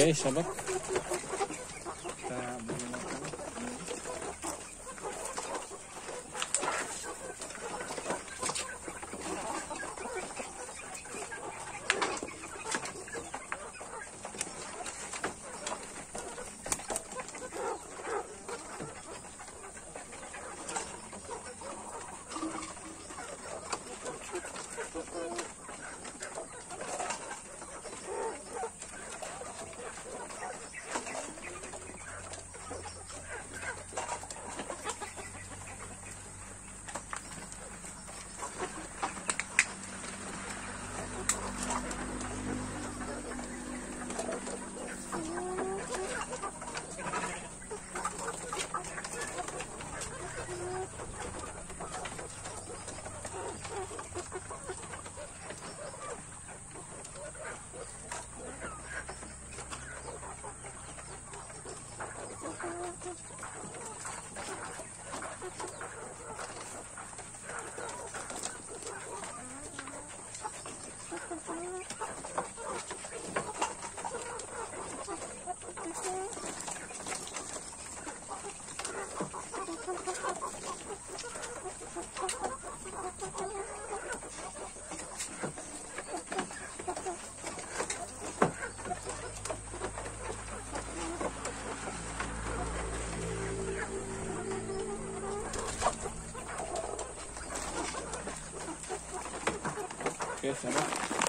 Oke, sahabat. Kita よいしょ。¿Qué es, no?